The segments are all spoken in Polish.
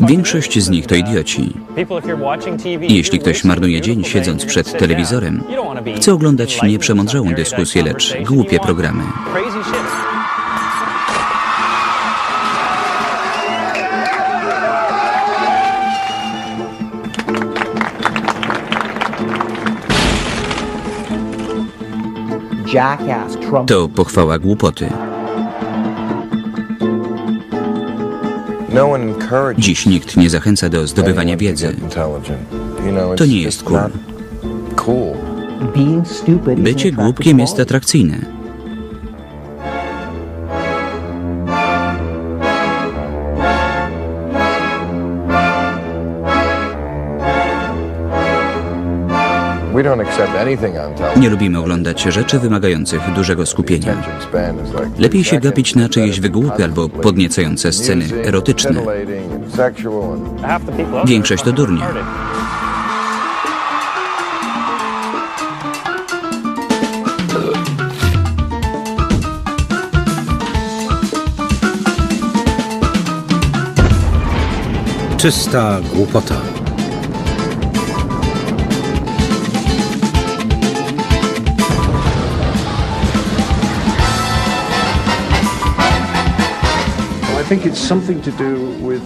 Większość z nich to idioci. Jeśli ktoś marnuje dzień siedząc przed telewizorem, chce oglądać nie przemądrzałą dyskusję, lecz głupie programy. To pochwała głupoty. Dziś nikt nie zachęca do zdobywania wiedzy. get intelligent. You know, To it's- nie jest cool. not Cool. Being stupid is an Bycie głupkiem jest atrakcyjne. Nie lubimy oglądać rzeczy wymagających dużego skupienia. Lepiej się gapić na czyjeś wygłupy albo podniecające sceny erotyczne. Większość to durnie. Czysta głupota.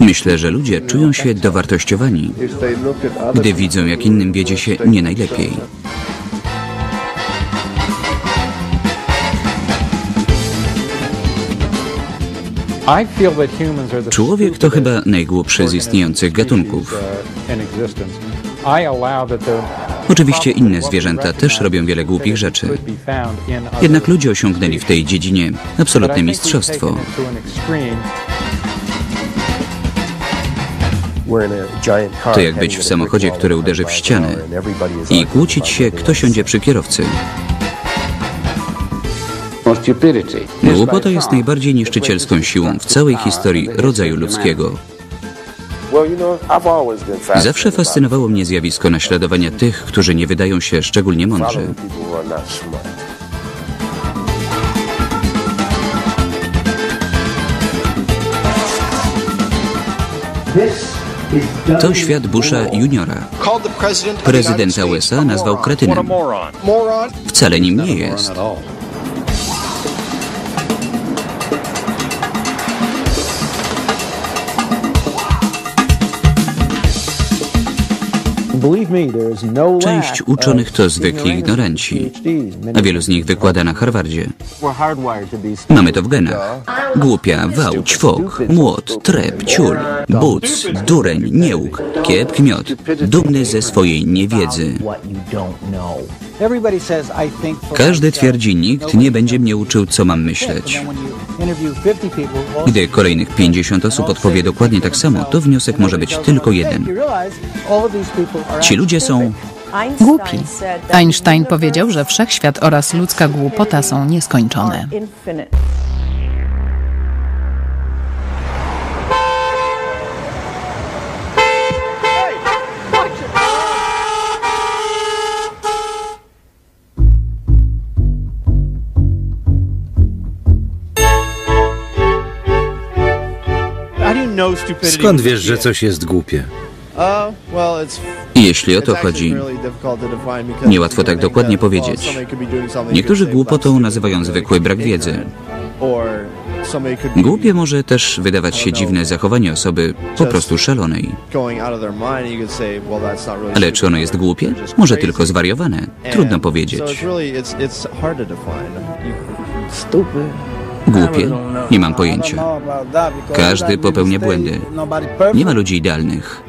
Myślę, że ludzie czują się dowartościowani, gdy widzą, jak innym wiedzie się nie najlepiej. Człowiek to chyba najgłupszy z istniejących gatunków. uh, Oczywiście inne zwierzęta też robią wiele głupich rzeczy. Jednak ludzie osiągnęli w tej dziedzinie absolutne mistrzostwo. To jak być w samochodzie, który uderzy w ścianę i kłócić się, kto siądzie przy kierowcy. Głupota jest najbardziej niszczycielską siłą w całej historii rodzaju ludzkiego. Well, you know, I've always been fascinated Zawsze fascynowało mnie zjawisko naśladowania tych, którzy nie wydają się szczególnie mądrzy. This To świat Busha juniora. Prezydenta USA nazwał kretynem. Wcale nim nie jest. Część lack uczonych of to zwykli ignoranci, a wielu z nich wykłada na Harvardzie. Mamy to w genach. Głupia, wał, ćwok, młot, trep, ciul, buc, dureń, niełk, kiep, kmiot, dumny ze swojej niewiedzy. Każdy twierdzi, nikt nie będzie mnie uczył, co mam myśleć. Then when you interview 50 people, well, Gdy kolejnych 50 osób odpowie dokładnie tak samo, to wniosek może być tylko jeden. Ci ludzie są Głupi. Einstein powiedział, że wszechświat oraz ludzka głupota są nieskończone. Skąd wiesz, że coś jest głupie? I jeśli o to chodzi, Niełatwo tak dokładnie powiedzieć. niektórzy głupotą nazywają zwykły brak wiedzy. Głupie może też wydawać się dziwne zachowanie osoby po prostu szalonej. Ale czy ono jest głupie? Może tylko zwariowane. Trudno powiedzieć. Stupid. Głupie? Nie mam pojęcia. Każdy popełnia błędy. Nie ma ludzi idealnych.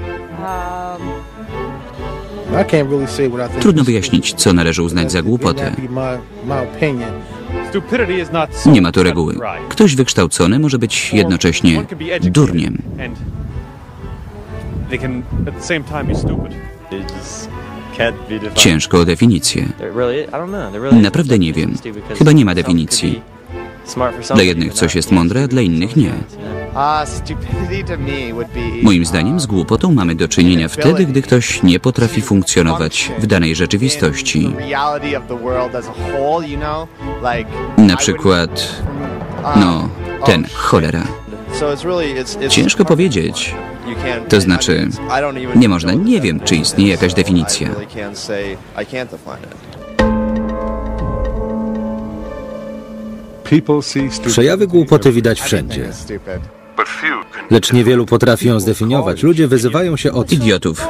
Trudno wyjaśnić, co należy uznać za głupotę. Nie ma tu reguły. Ktoś wykształcony może być jednocześnie durniem. Ciężko o definicję. Naprawdę nie wiem. Chyba nie ma definicji. Dla jednych coś jest mądre, a dla innych nie. Ah, Moim zdaniem z głupotą mamy do czynienia wtedy, gdy ktoś nie potrafi funkcjonować w danej rzeczywistości. Na przykład, no, ten cholera. Ciężko powiedzieć. To znaczy, nie można, nie wiem, czy istnieje jakaś definicja. Przejawy głupoty widać wszędzie, lecz niewielu potrafi ją zdefiniować. Ludzie wyzywają się od Idiotów.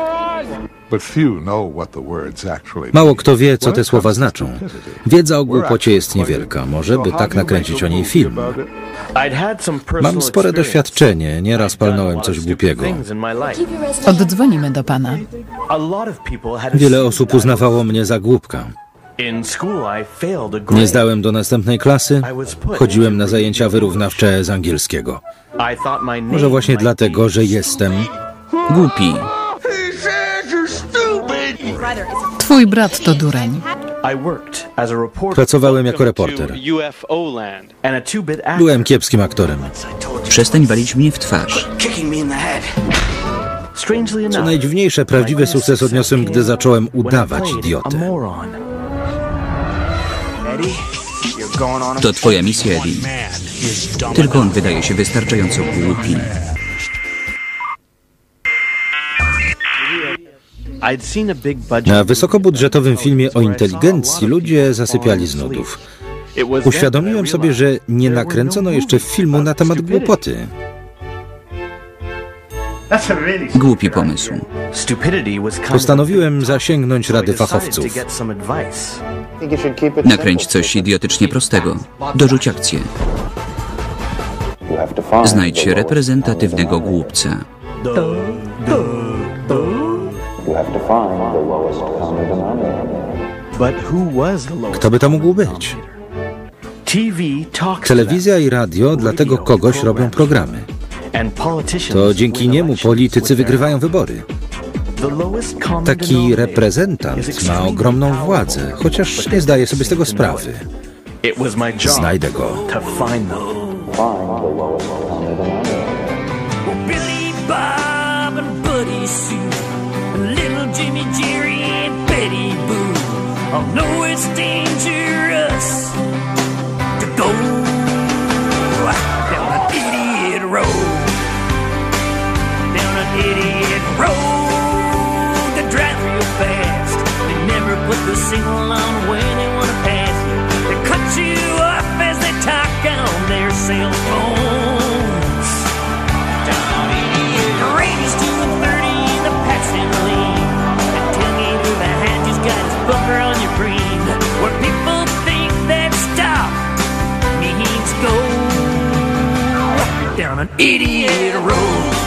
Mało kto wie, co te słowa znaczą. Wiedza o głupocie jest niewielka. Może by tak nakręcić o niej film. Mam spore doświadczenie, nieraz palnąłem coś głupiego. Oddzwonimy do pana. Wiele osób uznawało mnie za głupka. Nie zdałem do następnej klasy, chodziłem na zajęcia wyrównawcze z angielskiego. Może właśnie dlatego, że jestem Głupi. Twój brat to dureń. Pracowałem jako reporter. Byłem kiepskim aktorem. Przestań walić mnie w twarz. Co najdziwniejsze, prawdziwy sukces odniosłem, gdy zacząłem udawać idiotę. To twoja misja, Eddie. Tylko on wydaje się wystarczająco głupi. Na wysokobudżetowym filmie o inteligencji ludzie zasypiali z nudów. Uświadomiłem sobie, że nie nakręcono jeszcze filmu na temat głupoty. Głupi pomysł. Postanowiłem zasięgnąć rady fachowców. Nakręć coś idiotycznie prostego. Dorzuć akcję. Znajdź reprezentatywnego głupca. Kto by to mógł być? Telewizja i radio dla tego kogoś robią programy. To dzięki niemu politycy wygrywają wybory. Taki reprezentant ma ogromną władzę, chociaż nie zdaje sobie z tego sprawy. Znajdę go. Billy Bob and Buddy Sue, and little Jimmy Jerry and Betty Boo. all know it's dangerous to go down an idiot road, idiot road that drives real fast. They never put the signal on when they want to pass you. They cut you off as they talk on their cell phones. Down an idiot Randy's to the 30 in the Pats in the lead. That tailgate with a hat just got his bumper on your green. Where people think that stop means go down an idiot road.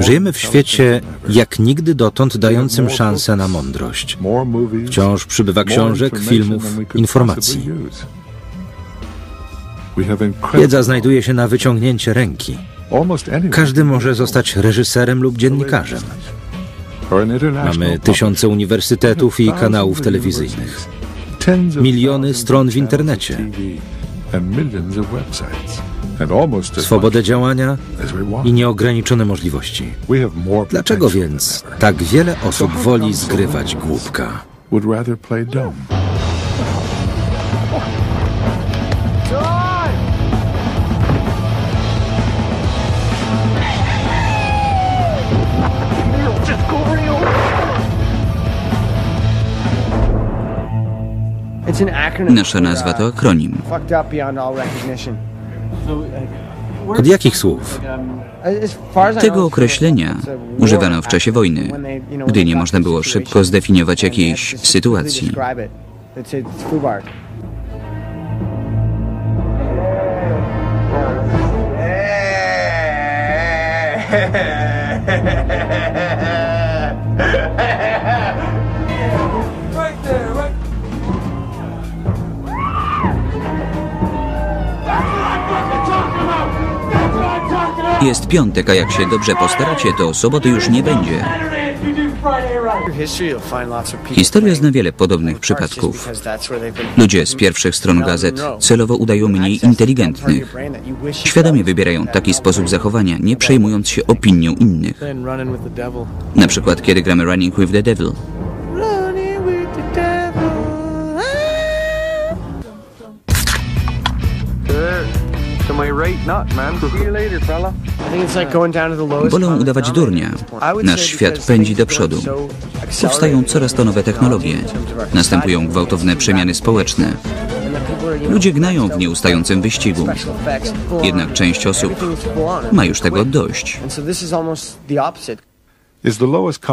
Żyjemy w świecie jak nigdy dotąd dającym szansę na mądrość. Wciąż przybywa książek, filmów, informacji. Wiedza znajduje się na wyciągnięcie ręki. Każdy może zostać reżyserem lub dziennikarzem. Mamy tysiące uniwersytetów i kanałów telewizyjnych, miliony stron w internecie, swobodę działania i nieograniczone możliwości. Dlaczego więc tak wiele osób woli zgrywać głupka? Nasza nazwa to akronim. Od jakich słów? Tego określenia używano w czasie wojny, gdy nie można było szybko zdefiniować jakiejś sytuacji. Jest piątek, a jak się dobrze postaracie, to soboty już nie będzie. Historia zna wiele podobnych przypadków. Ludzie z pierwszych stron gazet celowo udają mniej inteligentnych. Świadomie wybierają taki sposób zachowania, nie przejmując się opinią innych. Na przykład kiedy gramy. Running with the devil. Wolą udawać durnia. Nasz świat pędzi do przodu. Powstają coraz to nowe technologie. Następują gwałtowne przemiany społeczne. Ludzie gnają w nieustającym wyścigu. Jednak część osób ma już tego dość.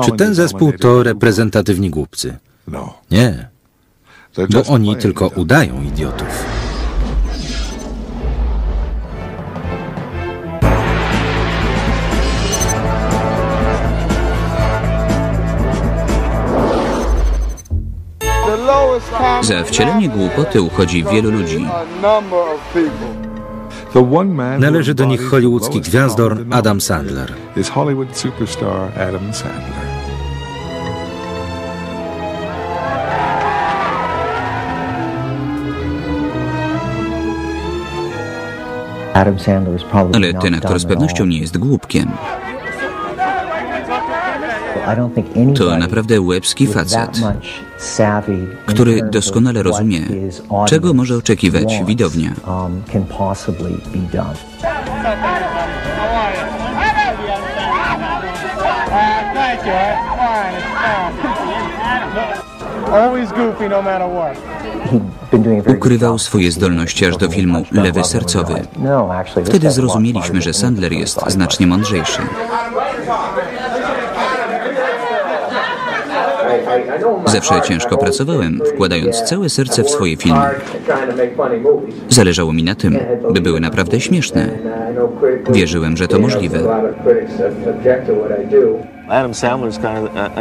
Czy ten zespół to reprezentatywni głupcy? Nie, bo oni tylko udają idiotów. Za wcielenie głupoty uchodzi wielu ludzi. Należy do nich hollywoodzki gwiazdor Adam Sandler. Ale ten aktor z pewnością nie jest głupkiem. To naprawdę łebski facet, much savvy in który doskonale rozumie, czego może oczekiwać widownia. um, can possibly be done. Always goofy no Ukrywał swoje zdolności aż do filmu Lewy Sercowy. No, Wtedy guy's a lot zrozumieliśmy, że Sandler jest znacznie mądrzejszy. Zawsze ciężko pracowałem, wkładając całe serce w swoje filmy. Zależało mi na tym, by były naprawdę śmieszne. Wierzyłem, że to możliwe.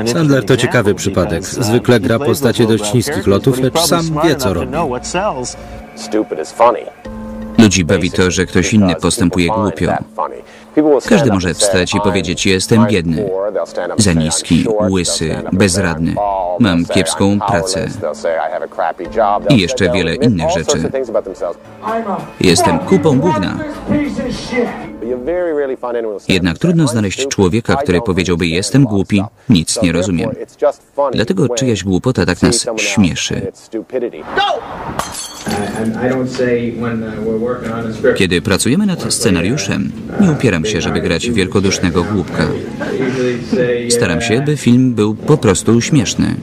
Sandler to ciekawy przypadek. Zwykle gra postacie dość niskich lotów, lecz sam wie, co robi. Ludzi bawi to, że ktoś inny postępuje głupio. Każdy może wstać i powiedzieć, jestem biedny, za niski, łysy, bezradny, mam kiepską pracę i jeszcze wiele innych rzeczy. Jestem kupą gówna. Jednak trudno znaleźć człowieka, który powiedziałby, jestem głupi, nic nie rozumiem. Dlatego czyjaś głupota tak nas śmieszy. Kiedy pracujemy nad scenariuszem, nie upieram się, żeby grać wielkodusznego głupka. Staram się, by film był po prostu śmieszny.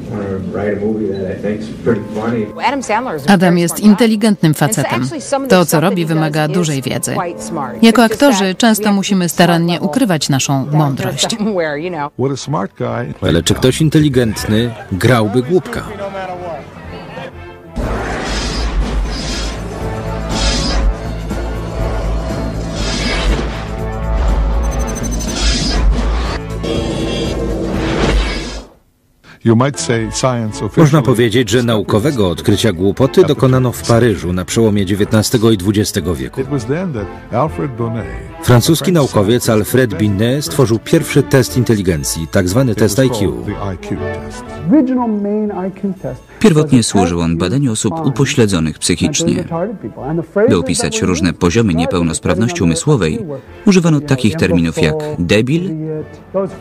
Adam jest inteligentnym facetem. To, co robi, wymaga dużej wiedzy. Jako aktorzy często musimy starannie ukrywać naszą mądrość. Ale czy ktoś inteligentny grałby głupka? Można powiedzieć, że naukowego odkrycia głupoty dokonano w Paryżu na przełomie XIX i XX wieku. Francuski naukowiec Alfred Binet stworzył pierwszy test inteligencji, tak zwany test IQ. Pierwotnie służył on badaniu osób upośledzonych psychicznie. By opisać różne poziomy niepełnosprawności umysłowej, używano takich terminów jak debil,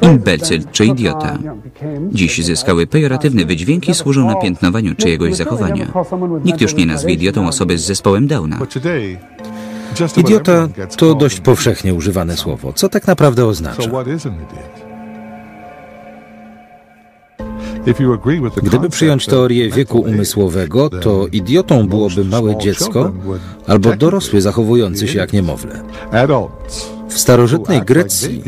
imbecyl czy idiota. Dziś zyskały pejoratywne wydźwięki, służą napiętnowaniu czyjegoś zachowania. Nikt już nie nazwie idiotą osoby z zespołem Downa. Idiota to dość powszechnie używane słowo. Co tak naprawdę oznacza? Gdyby przyjąć teorię wieku umysłowego, to idiotą byłoby małe dziecko albo dorosły zachowujący się jak niemowlę. W starożytnej Grecji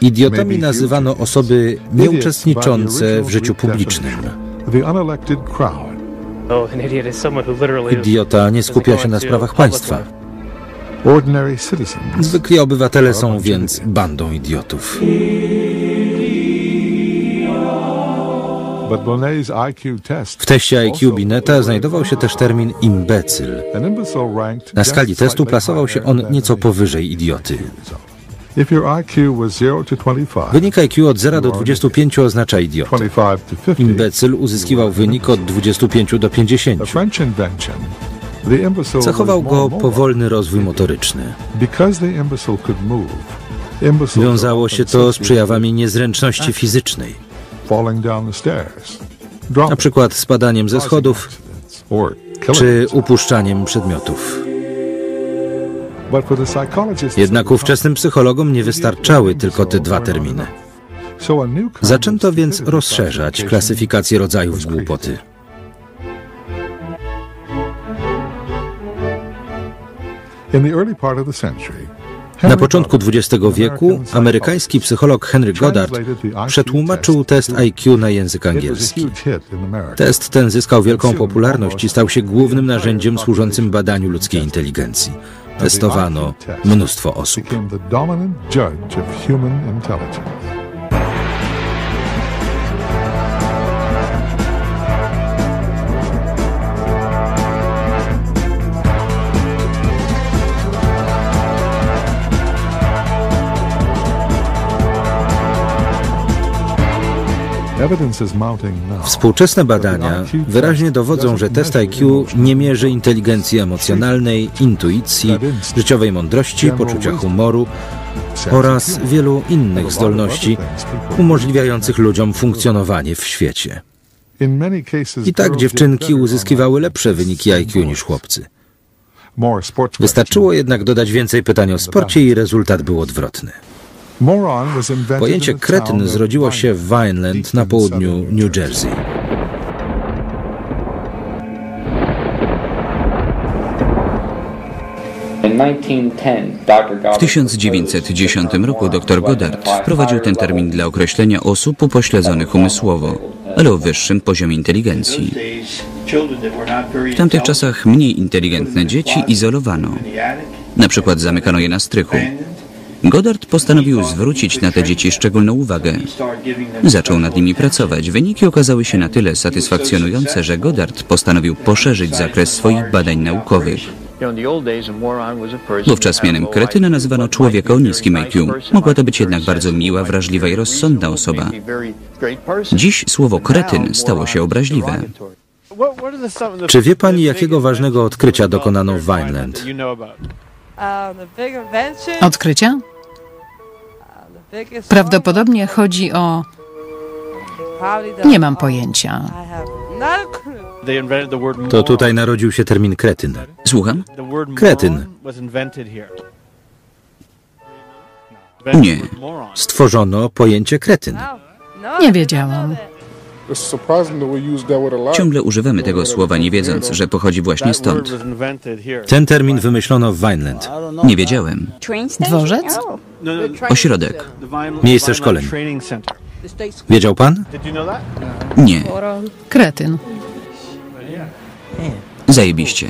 idiotami nazywano osoby nieuczestniczące w życiu publicznym. crowd. Idiota nie skupia się na sprawach państwa. Zwykli obywatele są więc bandą idiotów. W teście IQ Bineta znajdował się też termin imbecyl. Na skali testu plasował się on nieco powyżej idioty. If your IQ was 0 to 25, Wynik IQ od 0 do 25 oznacza idiotę. 25 to 50, Imbecyl uzyskiwał wynik od 25 do 50. Cechował go powolny rozwój motoryczny. Wiązało się to z przejawami niezręczności fizycznej, na przykład spadaniem ze schodów czy upuszczaniem przedmiotów. Jednak ówczesnym psychologom nie wystarczały tylko te dwa terminy. Zaczęto więc rozszerzać klasyfikację rodzajów głupoty. Na początku XX wieku amerykański psycholog Henry Goddard przetłumaczył test IQ na język angielski. Test ten zyskał wielką popularność i stał się głównym narzędziem służącym badaniu ludzkiej inteligencji. Testowano mnóstwo osób. Współczesne badania wyraźnie dowodzą, że test IQ nie mierzy inteligencji emocjonalnej, intuicji, życiowej mądrości, poczucia humoru oraz wielu innych zdolności umożliwiających ludziom funkcjonowanie w świecie. I tak dziewczynki uzyskiwały lepsze wyniki IQ niż chłopcy. Wystarczyło jednak dodać więcej pytań o sporcie i rezultat był odwrotny. Pojęcie kretyn zrodziło się w Vineland, na południu New Jersey. W 1910 roku dr Goddard wprowadził ten termin dla określenia osób upośledzonych umysłowo, ale o wyższym poziomie inteligencji. W tamtych czasach mniej inteligentne dzieci izolowano. Na przykład zamykano je na strychu. Goddard postanowił zwrócić na te dzieci szczególną uwagę. Zaczął nad nimi pracować. Wyniki okazały się na tyle satysfakcjonujące, że Goddard postanowił poszerzyć zakres swoich badań naukowych. Wówczas mianem kretyna nazywano człowieka o niskim IQ. Mogła to być jednak bardzo miła, wrażliwa i rozsądna osoba. Dziś słowo kretyn stało się obraźliwe. Czy wie pani, jakiego ważnego odkrycia dokonano w Vineland? Odkrycia? Prawdopodobnie chodzi o. Nie mam pojęcia. To tutaj narodził się termin kretyn. Słucham? Kretyn. Nie. Stworzono pojęcie kretyn. Nie wiedziałam. Ciągle używamy tego słowa, nie wiedząc, że pochodzi właśnie stąd. Ten termin wymyślono w Vineland. Nie wiedziałem. Dworzec? No, no, the Ośrodek. Miejsce szkoleń. Wiedział pan? Nie. Kretyn. Zajebiście.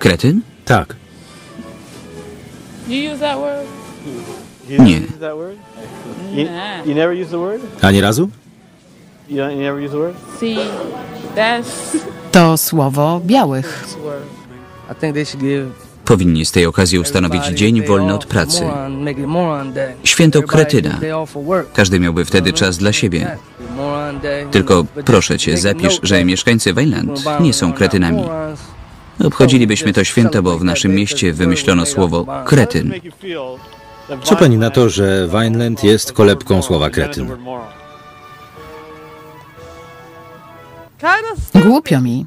Kretyn? Tak. Nie. Ani razu? To słowo białych. I think they should give Powinni z tej okazji ustanowić dzień wolny od pracy. Święto kretyna. Każdy miałby wtedy czas dla siebie. Tylko proszę cię, zapisz, że mieszkańcy Wayland nie są kretynami. Obchodzilibyśmy to święto, bo w naszym mieście wymyślono słowo kretyn. Co pani na to, że Vineland jest kolebką słowa kretyn? Głupio mi.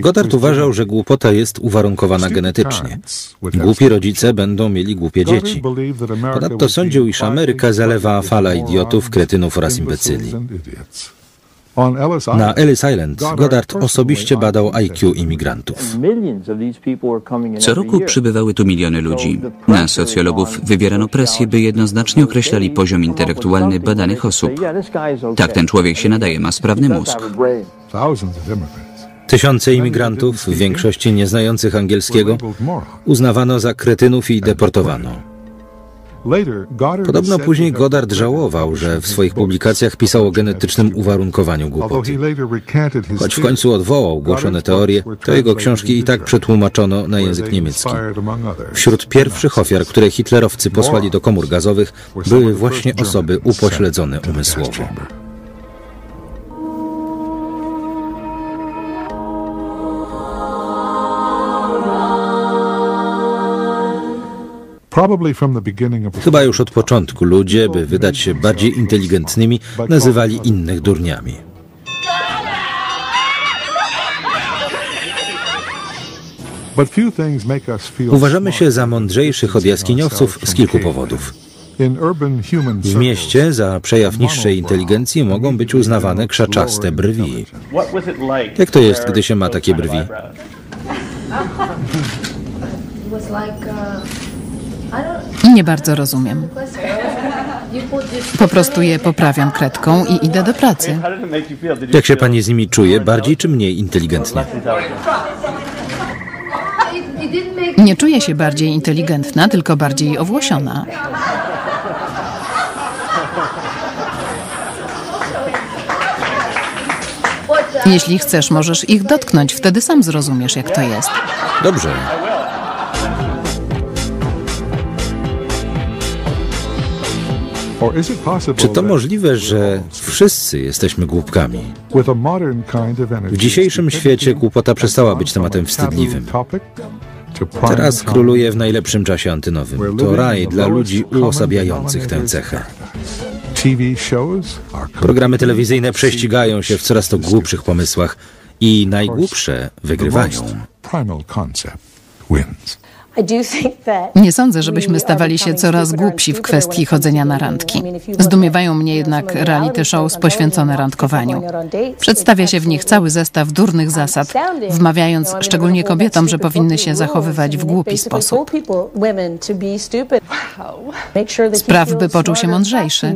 Goddard uważał, że głupota jest uwarunkowana genetycznie. Głupi rodzice będą mieli głupie dzieci. Ponadto sądził, iż Ameryka zalewa fala idiotów, kretynów oraz imbecyli. Na Ellis Island Goddard osobiście badał IQ imigrantów. Co roku przybywały tu miliony ludzi. Na socjologów wywierano presję, by jednoznacznie określali poziom intelektualny badanych osób. Tak, ten człowiek się nadaje, ma sprawny mózg. Tysiące imigrantów, w większości nieznających angielskiego, uznawano za kretynów i deportowano. Podobno później Goddard żałował, że w swoich publikacjach pisał o genetycznym uwarunkowaniu głupoty. Choć w końcu odwołał głoszone teorie, to jego książki i tak przetłumaczono na język niemiecki. Wśród pierwszych ofiar, które hitlerowcy posłali do komór gazowych, były właśnie osoby upośledzone umysłowo. Chyba już od początku ludzie, by wydać się bardziej inteligentnymi, nazywali innych durniami. Uważamy się za mądrzejszych od jaskiniowców z kilku powodów. W mieście za przejaw niższej inteligencji mogą być uznawane krzaczaste brwi. Jak to jest, gdy się ma takie brwi? Nie bardzo rozumiem. Po prostu je poprawiam kredką i idę do pracy. Jak się pani z nimi czuje, bardziej czy mniej inteligentnie? Nie czuję się bardziej inteligentna, tylko bardziej owłosiona. Jeśli chcesz, możesz ich dotknąć, wtedy sam zrozumiesz, jak to jest. Dobrze. Czy to możliwe, że wszyscy jesteśmy głupkami? W dzisiejszym świecie głupota przestała być tematem wstydliwym. Teraz króluje w najlepszym czasie antynowym. To raj dla ludzi uosabiających tę cechę. Programy telewizyjne prześcigają się w coraz to głupszych pomysłach i najgłupsze wygrywają. Nie sądzę, żebyśmy stawali się coraz głupsi w kwestii chodzenia na randki. Zdumiewają mnie jednak reality shows poświęcone randkowaniu. Przedstawia się w nich cały zestaw durnych zasad, wmawiając szczególnie kobietom, że powinny się zachowywać w głupi sposób. Spraw, by poczuł się mądrzejszy,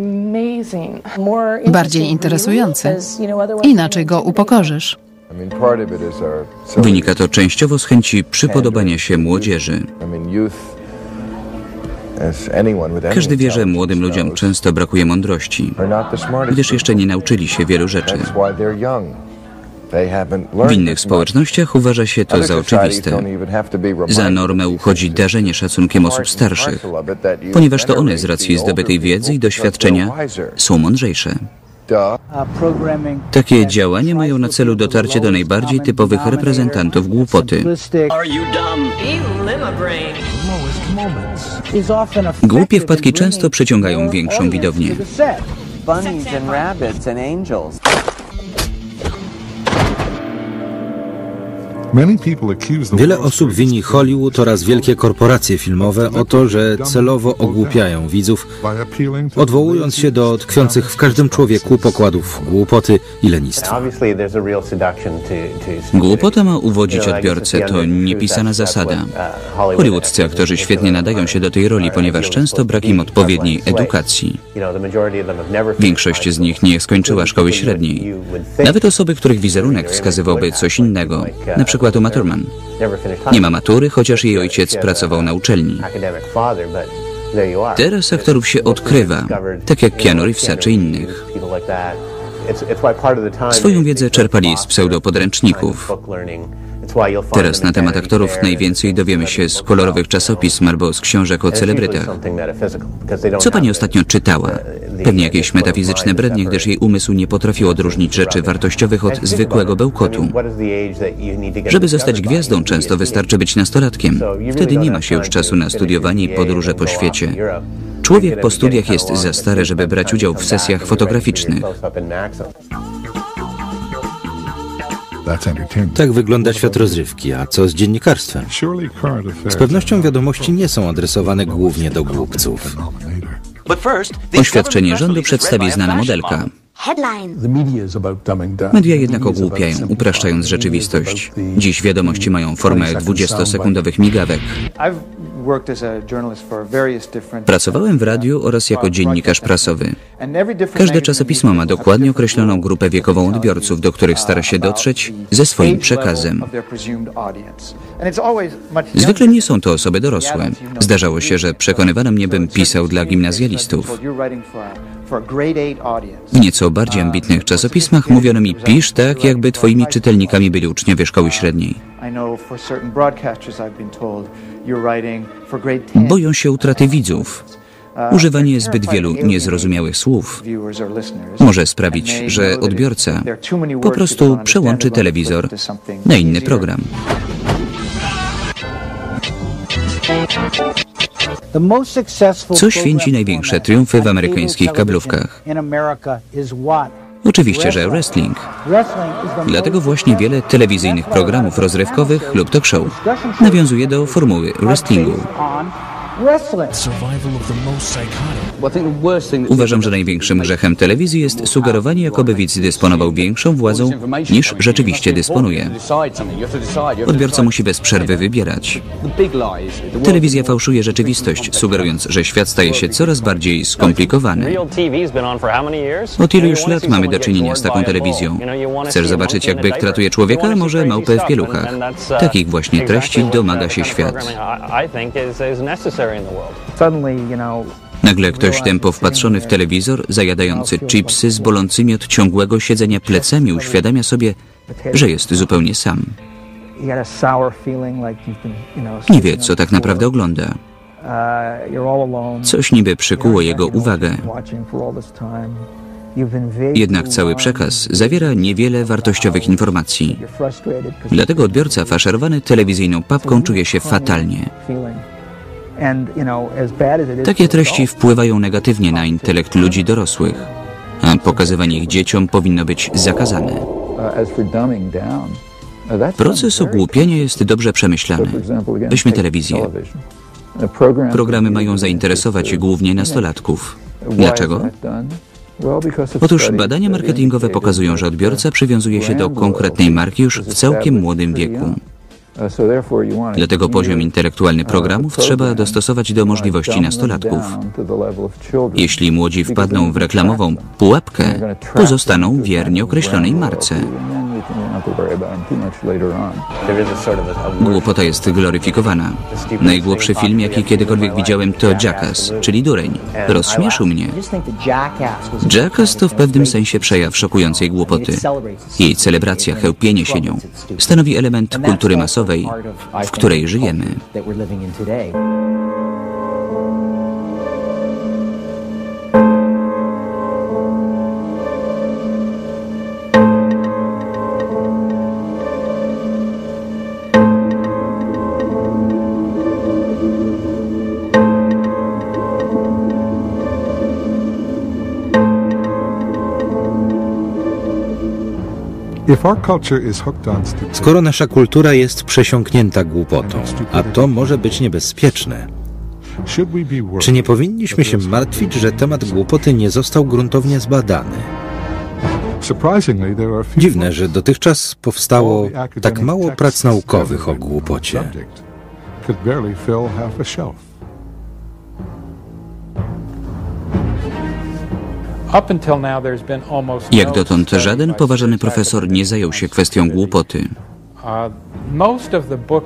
bardziej interesujący. Inaczej go upokorzysz. Wynika to częściowo z chęci przypodobania się młodzieży. Każdy wie, że młodym ludziom często brakuje mądrości, gdyż jeszcze nie nauczyli się wielu rzeczy. W innych społecznościach uważa się to za oczywiste. Za normę uchodzi darzenie szacunkiem osób starszych, ponieważ to one z racji zdobytej wiedzy i doświadczenia są mądrzejsze. Takie działania mają na celu dotarcie do najbardziej typowych reprezentantów głupoty. Głupie wpadki często przyciągają większą widownię. Wiele osób wini Hollywood oraz wielkie korporacje filmowe o to, że celowo ogłupiają widzów, odwołując się do tkwiących w każdym człowieku pokładów głupoty i lenistwa. Głupota ma uwodzić odbiorcę, to niepisana zasada. Hollywoodzcy aktorzy świetnie nadają się do tej roli, ponieważ często brak im odpowiedniej edukacji. Większość z nich nie skończyła szkoły średniej. Nawet osoby, których wizerunek wskazywałby coś innego, na Nie ma matury, chociaż jej ojciec pracował na uczelni. Teraz aktorów się odkrywa, tak jak Keanu Reevesa czy innych. Swoją wiedzę czerpali z pseudopodręczników. Teraz na temat aktorów najwięcej dowiemy się z kolorowych czasopism albo z książek o celebrytach. Co pani ostatnio czytała? Pewnie jakieś metafizyczne brednie, gdyż jej umysł nie potrafił odróżnić rzeczy wartościowych od zwykłego bełkotu. Żeby zostać gwiazdą, często wystarczy być nastolatkiem. Wtedy nie ma się już czasu na studiowanie i podróże po świecie. Człowiek po studiach jest za stary, żeby brać udział w sesjach fotograficznych. Tak wygląda świat rozrywki, a co z dziennikarstwem? Z pewnością wiadomości nie są adresowane głównie do głupców. Oświadczenie rządu przedstawi znana modelka. Media jednak ogłupiają, upraszczając rzeczywistość. Dziś wiadomości mają formę 20-sekundowych migawek. Pracowałem w radiu oraz jako dziennikarz prasowy. Każde czasopismo ma dokładnie określoną grupę wiekową odbiorców, do których stara się dotrzeć ze swoim przekazem. Zwykle nie są to osoby dorosłe. Zdarzało się, że przekonywano mnie, bym pisał dla gimnazjalistów. W nieco bardziej ambitnych czasopismach mówiono mi, pisz tak, jakby twoimi czytelnikami byli uczniowie szkoły średniej. Boją się utraty widzów. Używanie zbyt wielu niezrozumiałych słów może sprawić, że odbiorca po prostu przełączy telewizor na inny program. Co święci największe triumfy w amerykańskich kablówkach? Oczywiście, że wrestling. Dlatego właśnie wiele telewizyjnych programów rozrywkowych lub talk show nawiązuje do formuły wrestlingu. Uważam, że największym grzechem telewizji jest sugerowanie, jakoby widz dysponował większą władzą niż rzeczywiście dysponuje. Odbiorca musi bez przerwy wybierać. Telewizja fałszuje rzeczywistość, sugerując, że świat staje się coraz bardziej skomplikowany. Od ilu już lat mamy do czynienia z taką telewizją? Chcesz zobaczyć, jak byk tratuje człowieka, a może małpę w pieluchach? Takich właśnie treści domaga się świat. Nagle ktoś tempo wpatrzony w telewizor, zajadający chipsy z bolącymi od ciągłego siedzenia plecami, uświadamia sobie, że jest zupełnie sam. Nie wie, co tak naprawdę ogląda. Coś niby przykuło jego uwagę. Jednak cały przekaz zawiera niewiele wartościowych informacji. Dlatego odbiorca faszerowany telewizyjną papką czuje się fatalnie. Takie treści wpływają negatywnie na intelekt ludzi dorosłych, a pokazywanie ich dzieciom powinno być zakazane. Proces ogłupienia jest dobrze przemyślany. Weźmy telewizję. Programy mają zainteresować głównie nastolatków. Dlaczego? Otóż badania marketingowe pokazują, że odbiorca przywiązuje się do konkretnej marki już w całkiem młodym wieku. Dlatego poziom intelektualny programów trzeba dostosować do możliwości nastolatków. Jeśli młodzi wpadną w reklamową pułapkę, pozostaną wierni określonej marce. Głupota jest gloryfikowana. Najgłupszy film, jaki kiedykolwiek widziałem, to Jackass, czyli dureń. Rozśmieszył mnie. Jackass to w pewnym sensie przejaw szokującej głupoty. Jej celebracja, chełpienie się nią, stanowi element kultury masowej, w której żyjemy. Skoro nasza kultura jest przesiąknięta głupotą, a to może być niebezpieczne, czy nie powinniśmy się martwić, że temat głupoty nie został gruntownie zbadany? Dziwne, że dotychczas powstało tak mało prac naukowych o głupocie. Jak dotąd żaden poważany profesor nie zajął się kwestią głupoty.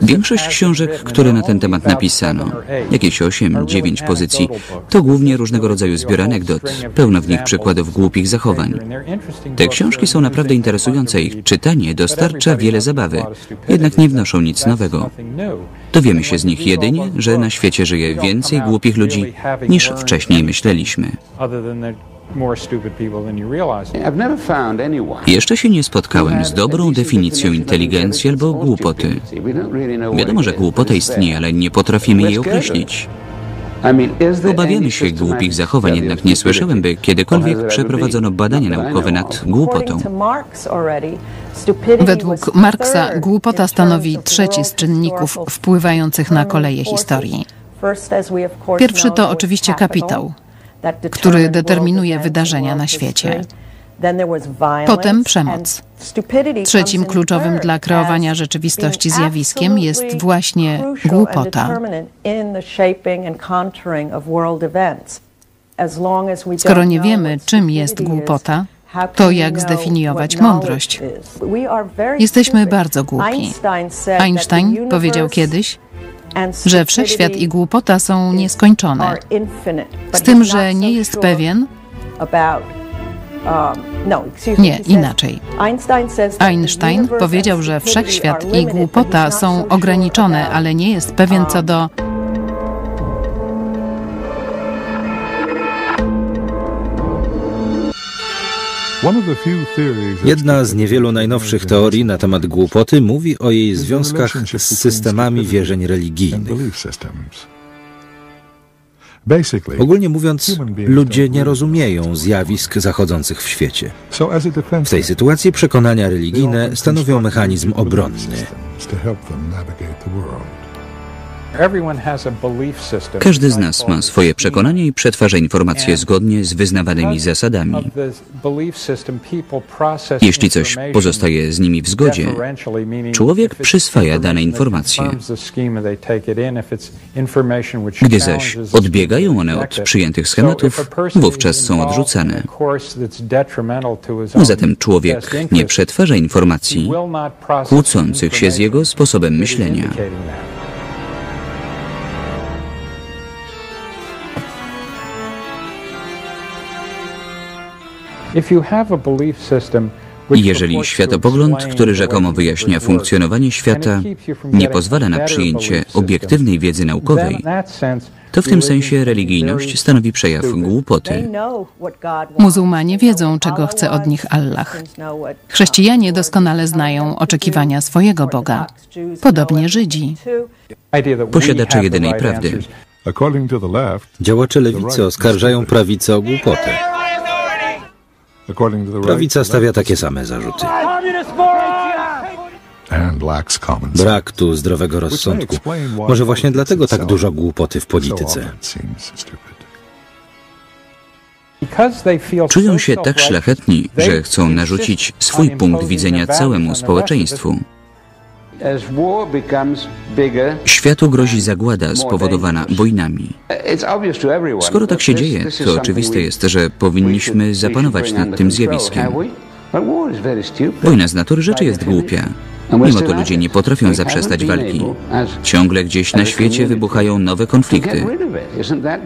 Większość książek, które na ten temat napisano, jakieś 8-9 pozycji, to głównie różnego rodzaju zbiór anegdot, pełno w nich przykładów głupich zachowań. Te książki są naprawdę interesujące, ich czytanie dostarcza wiele zabawy, jednak nie wnoszą nic nowego. Dowiemy się z nich jedynie, że na świecie żyje więcej głupich ludzi, niż wcześniej myśleliśmy. Jeszcze się nie spotkałem z dobrą definicją inteligencji albo głupoty. Wiadomo, że głupota istnieje, ale nie potrafimy jej określić. Obawiamy się głupich zachowań, jednak nie słyszałem, by kiedykolwiek przeprowadzono badania naukowe nad głupotą. Według Marksa głupota stanowi trzeci z czynników wpływających na koleje historii. Pierwszy to oczywiście kapitał który determinuje wydarzenia na świecie. Potem przemoc. Trzecim kluczowym dla kreowania rzeczywistości zjawiskiem jest właśnie głupota. Skoro nie wiemy, czym jest głupota, to jak zdefiniować mądrość? Jesteśmy bardzo głupi. Einstein powiedział kiedyś, że wszechświat i głupota są nieskończone, z tym, że nie jest pewien. Nie, inaczej. Einstein powiedział, że wszechświat i głupota są ograniczone, ale nie jest pewien co do. Jedna z niewielu najnowszych teorii na temat głupoty mówi o jej związkach z systemami wierzeń religijnych. Ogólnie mówiąc, ludzie nie rozumieją zjawisk zachodzących w świecie. W tej sytuacji przekonania religijne stanowią mechanizm obronny. Każdy z nas ma swoje przekonanie i przetwarza informacje zgodnie z wyznawanymi zasadami. Jeśli coś pozostaje z nimi w zgodzie, człowiek przyswaja dane informacje. Gdy zaś odbiegają one od przyjętych schematów, wówczas są odrzucane. Zatem człowiek nie przetwarza informacji kłócących się z jego sposobem myślenia. Jeżeli światopogląd, który rzekomo wyjaśnia funkcjonowanie świata, nie pozwala na przyjęcie obiektywnej wiedzy naukowej, to w tym sensie religijność stanowi przejaw głupoty. Muzułmanie wiedzą, czego chce od nich Allah. Chrześcijanie doskonale znają oczekiwania swojego Boga. Podobnie Żydzi. Posiadacze jedynej prawdy. Działacze lewicy oskarżają prawicę o głupotę. Prawica stawia takie same zarzuty. Brak tu zdrowego rozsądku. Może właśnie dlatego tak dużo głupoty w polityce. Czują się tak szlachetni, że chcą narzucić swój punkt widzenia całemu społeczeństwu. Światu grozi zagłada spowodowana wojnami. Skoro tak się dzieje, to oczywiste jest, że powinniśmy zapanować nad tym zjawiskiem. Wojna z natury rzeczy jest głupia. Mimo to ludzie nie potrafią zaprzestać walki. Ciągle gdzieś na świecie wybuchają nowe konflikty.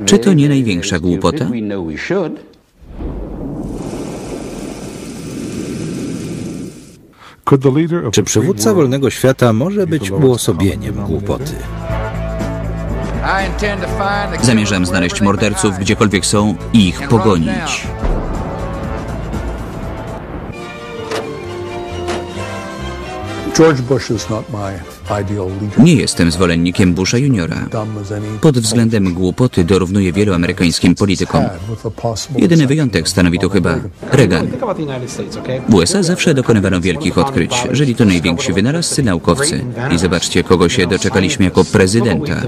Czy to nie największa głupota? Czy przywódca wolnego świata może być uosobieniem głupoty? Zamierzam znaleźć morderców gdziekolwiek są i ich pogonić. Nie jestem zwolennikiem Busha juniora. Pod względem głupoty dorównuje wielu amerykańskim politykom. Jedyny wyjątek stanowi tu chyba Reagan. W USA zawsze dokonywano wielkich odkryć. Żyli to najwięksi wynalazcy naukowcy. I zobaczcie, kogo się doczekaliśmy jako prezydenta.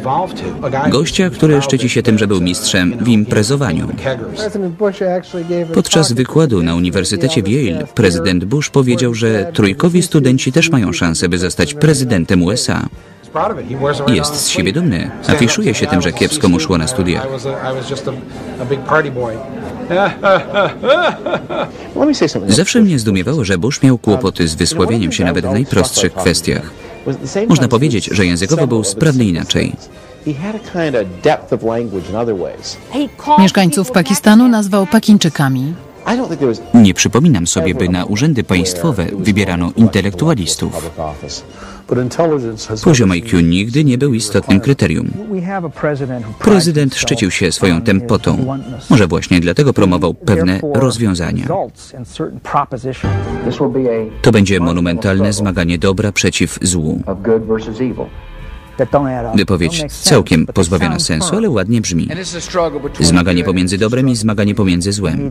Gościa, który szczyci się tym, że był mistrzem w imprezowaniu. Podczas wykładu na Uniwersytecie w Yale prezydent Bush powiedział, że trójkowi studenci też mają szansę, by zostać prezydentem USA. Jest z siebie dumny. Afiszuje się tym, że kiepsko mu szło na studiach. Zawsze mnie zdumiewało, że Bush miał kłopoty z wysławieniem się nawet w najprostszych kwestiach. Można powiedzieć, że językowo był sprawny inaczej. Mieszkańców Pakistanu nazwał Pakińczykami. Nie przypominam sobie, by na urzędy państwowe wybierano intelektualistów. Poziom IQ nigdy nie był istotnym kryterium. Prezydent szczycił się swoją tempotą. Może właśnie dlatego promował pewne rozwiązania. To będzie monumentalne zmaganie dobra przeciw złu. Wypowiedź całkiem pozbawiona sensu, ale ładnie brzmi. Zmaganie pomiędzy dobrem i zmaganie pomiędzy złem.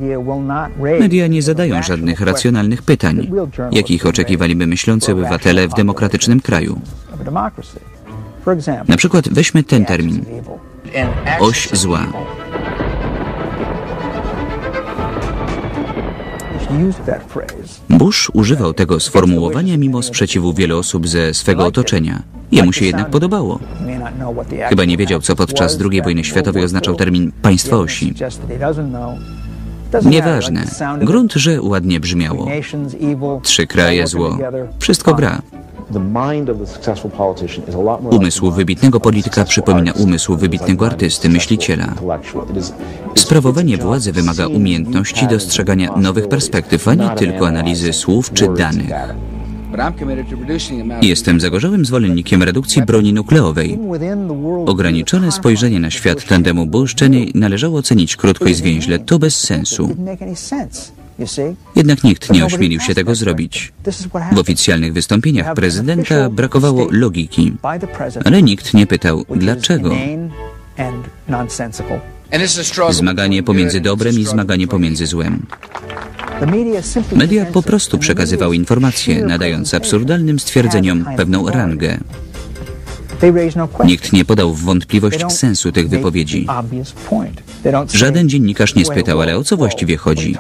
Media nie zadają żadnych racjonalnych pytań, jakich oczekiwaliby myślący obywatele w demokratycznym kraju. Na przykład weźmy ten termin. Oś zła. Bush używał tego sformułowania mimo sprzeciwu wielu osób ze swego otoczenia. Jemu się jednak podobało. Chyba nie wiedział, co podczas II wojny światowej oznaczał termin państwa osi. Nieważne. Grunt, że ładnie brzmiało. Trzy kraje zło. Wszystko gra. Umysł wybitnego polityka przypomina umysł wybitnego artysty, myśliciela. Sprawowanie władzy wymaga umiejętności dostrzegania nowych perspektyw, a nie tylko analizy słów czy danych. Jestem zagorzałym zwolennikiem redukcji broni nukleowej. Ograniczone spojrzenie na świat tandemu Bush-Cheney należało ocenić krótko i zwięźle. To bez sensu. Jednak nikt nie ośmielił się tego zrobić. W oficjalnych wystąpieniach prezydenta brakowało logiki, ale nikt nie pytał dlaczego. Zmaganie pomiędzy dobrem i zmaganie pomiędzy złem. Media po prostu przekazywały informacje, nadając absurdalnym stwierdzeniom pewną rangę. Nikt nie podał w wątpliwość sensu tych wypowiedzi. Żaden dziennikarz nie spytał, ale o co właściwie chodzi?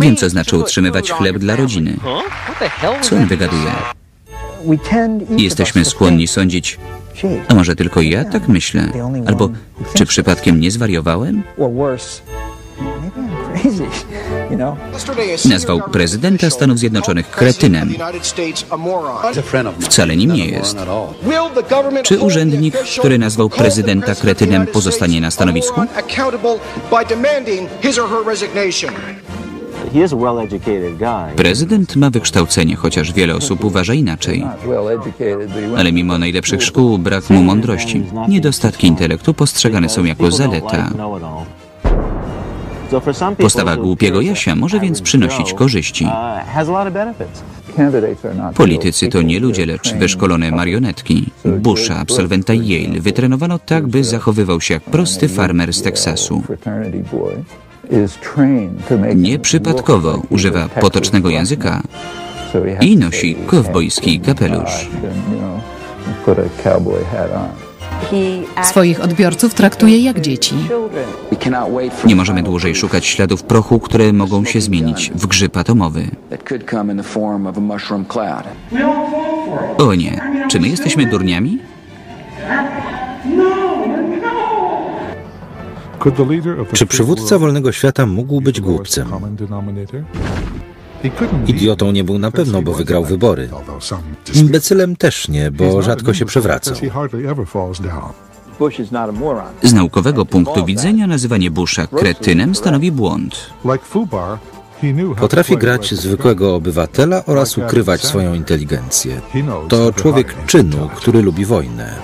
Wiem, co znaczy utrzymywać chleb dla rodziny. Co on wygaduje? Jesteśmy skłonni sądzić, a może tylko ja tak myślę? Albo czy przypadkiem nie zwariowałem? Nazwał prezydenta Stanów Zjednoczonych kretynem. Wcale nim nie jest. Czy urzędnik, który nazwał prezydenta kretynem, pozostanie na stanowisku? Prezydent ma wykształcenie, chociaż wiele osób uważa inaczej. Ale mimo najlepszych szkół brak mu mądrości. Niedostatki intelektu postrzegane są jako zaleta. Postawa głupiego Jasia może więc przynosić korzyści. Politycy to nie ludzie, lecz wyszkolone marionetki. Busha, absolwenta Yale, wytrenowano tak, by zachowywał się jak prosty farmer z Teksasu. Nieprzypadkowo używa potocznego języka i nosi kowbojski kapelusz. Swoich odbiorców traktuje jak dzieci. Nie możemy dłużej szukać śladów prochu, które mogą się zmienić w grzyb atomowy. O nie, czy my jesteśmy durniami? Czy przywódca wolnego świata mógł być głupcem? Idiotą nie był na pewno, bo wygrał wybory. Imbecylem też nie, bo rzadko się przewracał. Z naukowego punktu widzenia nazywanie Busha kretynem stanowi błąd. Potrafi grać zwykłego obywatela oraz ukrywać swoją inteligencję. To człowiek czynu, który lubi wojnę.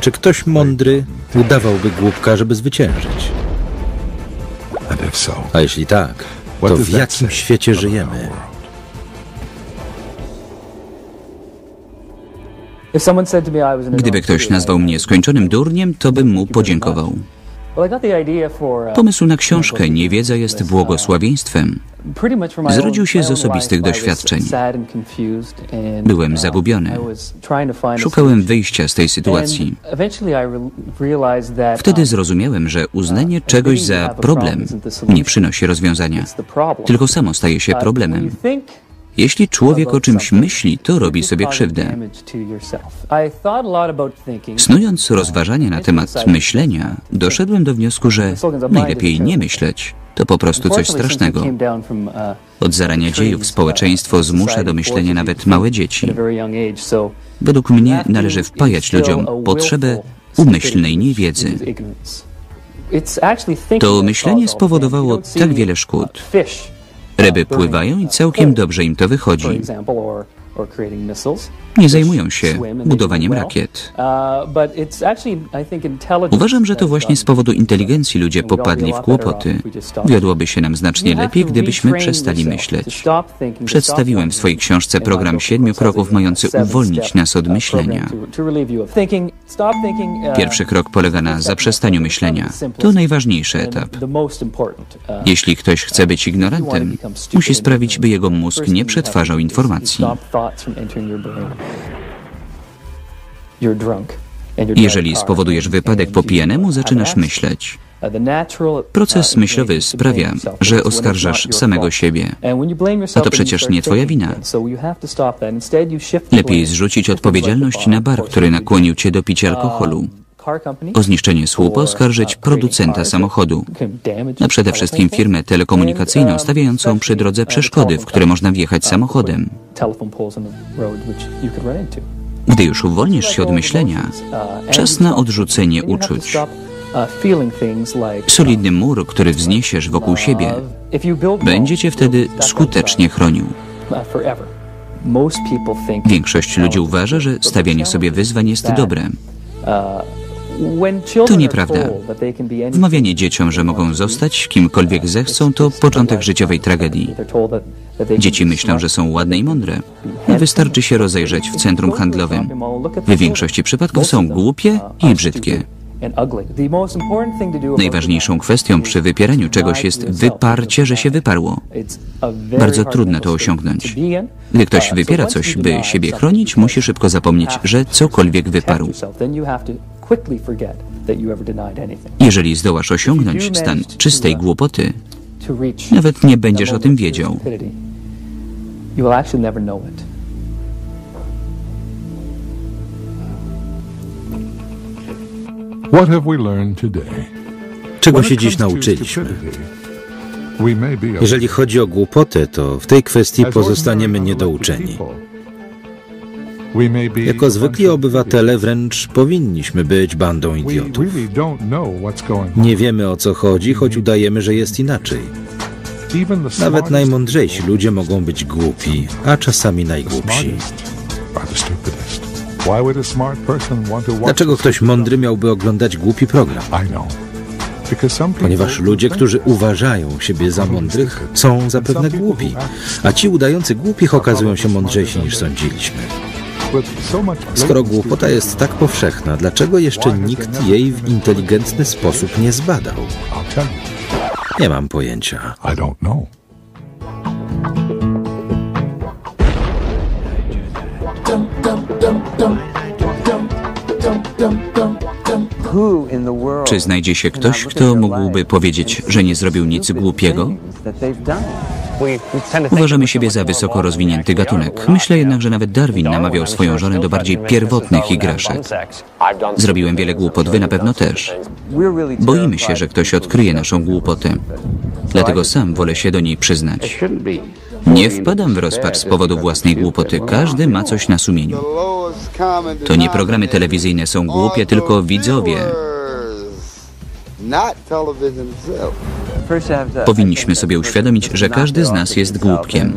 Czy ktoś mądry udawałby głupka, żeby zwyciężyć? A jeśli tak, to w jakim świecie żyjemy? Gdyby ktoś nazwał mnie skończonym durniem, to bym mu podziękował. Pomysł na książkę Niewiedza jest błogosławieństwem zrodził się z osobistych doświadczeń. Byłem zagubiony. Szukałem wyjścia z tej sytuacji. Wtedy zrozumiałem, że uznanie czegoś za problem nie przynosi rozwiązania, tylko samo staje się problemem. Jeśli człowiek o czymś myśli, to robi sobie krzywdę. Snując rozważania na temat myślenia, doszedłem do wniosku, że najlepiej nie myśleć. To po prostu coś strasznego. Od zarania dziejów społeczeństwo zmusza do myślenia nawet małe dzieci. Według mnie należy wpajać ludziom potrzebę umyślnej niewiedzy. To myślenie spowodowało tak wiele szkód. Ryby pływają i całkiem dobrze im to wychodzi. Nie zajmują się budowaniem rakiet. Uważam, że to właśnie z powodu inteligencji ludzie popadli w kłopoty. Wiodłoby się nam znacznie lepiej, gdybyśmy przestali myśleć. Przedstawiłem w swojej książce program siedmiu kroków mający uwolnić nas od myślenia. Pierwszy krok polega na zaprzestaniu myślenia. To najważniejszy etap. Jeśli ktoś chce być ignorantem, musi sprawić, by jego mózg nie przetwarzał informacji. Jeżeli spowodujesz wypadek po pijanemu, zaczynasz myśleć. Proces myślowy sprawia, że oskarżasz samego siebie. A to przecież nie twoja wina. Lepiej zrzucić odpowiedzialność na bar, który nakłonił cię do picia alkoholu. O zniszczenie słupa oskarżyć producenta samochodu, a przede wszystkim firmę telekomunikacyjną stawiającą przy drodze przeszkody, w które można wjechać samochodem. Gdy już uwolnisz się od myślenia, czas na odrzucenie uczuć. Solidny mur, który wzniesiesz wokół siebie, będzie cię wtedy skutecznie chronił. Większość ludzi uważa, że stawianie sobie wyzwań jest dobre. To nieprawda. Wmawianie dzieciom, że mogą zostać kimkolwiek zechcą, to początek życiowej tragedii. Dzieci myślą, że są ładne i mądre. Wystarczy się rozejrzeć w centrum handlowym. W większości przypadków są głupie i brzydkie. Najważniejszą kwestią przy wypieraniu czegoś jest wyparcie, że się wyparło. Bardzo trudno to osiągnąć. Gdy ktoś wypiera coś, by siebie chronić, musi szybko zapomnieć, że cokolwiek wyparł. Jeżeli zdołasz osiągnąć stan czystej głupoty, nawet nie będziesz o tym wiedział. What have we learned today? Czego się dziś nauczyliśmy? Jeżeli chodzi o głupotę, to w tej kwestii pozostaniemy niedouczeni. Jako zwykli obywatele wręcz powinniśmy być bandą idiotów. Nie wiemy o co chodzi, choć udajemy, że jest inaczej. Nawet najmądrzejsi ludzie mogą być głupi, a czasami najgłupsi. Dlaczego ktoś mądry miałby oglądać głupi program? Ponieważ ludzie, którzy uważają siebie za mądrych, są zapewne głupi, a ci udający głupich okazują się mądrzejsi niż sądziliśmy. Skoro głupota jest tak powszechna, dlaczego jeszcze nikt jej w inteligentny sposób nie zbadał? Nie mam pojęcia. Czy znajdzie się ktoś, kto mógłby powiedzieć, że nie zrobił nic głupiego? Uważamy siebie za wysoko rozwinięty gatunek. Myślę jednak, że nawet Darwin namawiał swoją żonę do bardziej pierwotnych igraszek. Zrobiłem wiele głupot, wy na pewno też. Boimy się, że ktoś odkryje naszą głupotę. Dlatego sam wolę się do niej przyznać. Nie wpadam w rozpacz z powodu własnej głupoty. Każdy ma coś na sumieniu. To nie programy telewizyjne są głupie, tylko widzowie. Not television itself. Powinniśmy sobie uświadomić, że każdy z nas jest głupkiem.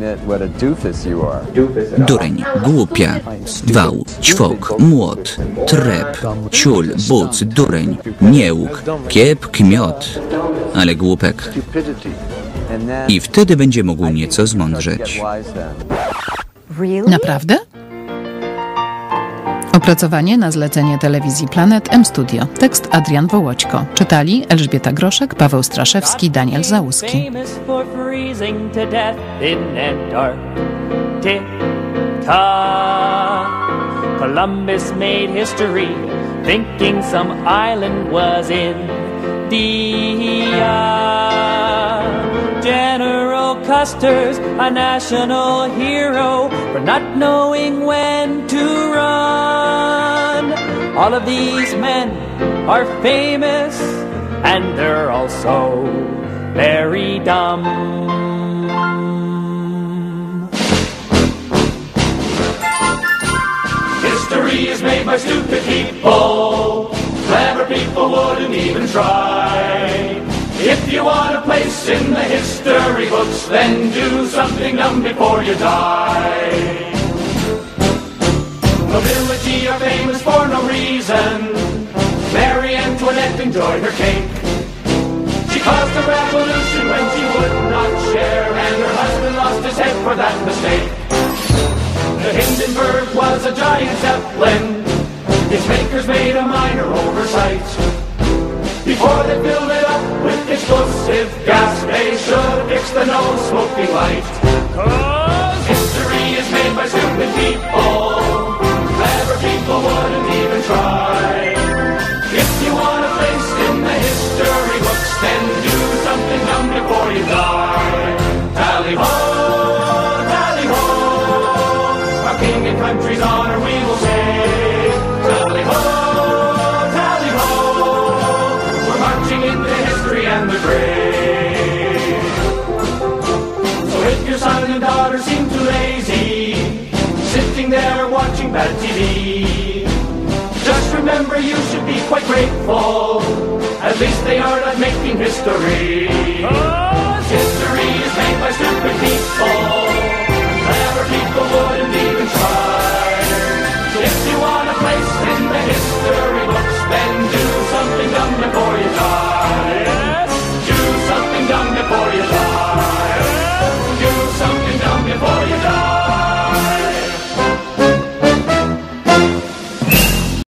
Dureń, głupia, wał, ćwok, młot, trep, ciul, buc, dureń, niełk, kiep, kmiot, ale głupek. I wtedy będzie mógł nieco zmądrzeć. Naprawdę? Opracowanie na zlecenie telewizji Planet M Studio. Tekst Adrian Wołoćko. Czytali Elżbieta Groszek, Paweł Straszewski, Daniel Załuski. Columbus made history, thinking some island was India. General Custer's a national hero for not knowing when to run. All of these men are famous and they're also very dumb. History is made by stupid people. Clever people wouldn't even try. If you want a place in the history books, then do something dumb before you die. Nobility are famous for no reason. Mary Antoinette enjoyed her cake. She caused a revolution when she would not share, and her husband lost his head for that mistake. The Hindenburg was a giant zeppelin. Its makers made a minor oversight. Before they filled it up with explosive gas, they should fix the no smoking light. Cause history is made by stupid people. Try. If you want a place in the history books, then do something dumb before you die. Tally ho, tally ho, our king and country's honor we will say. Tally ho, tally ho, we're marching into history and the grave. So if your son and daughter seem too lazy, sitting there watching bad TV, remember you should be quite grateful. At least they are not making history. Oh, history is made by stupid people. Clever people wouldn't even try. If you want a place in the history books, then do something dumb before you die.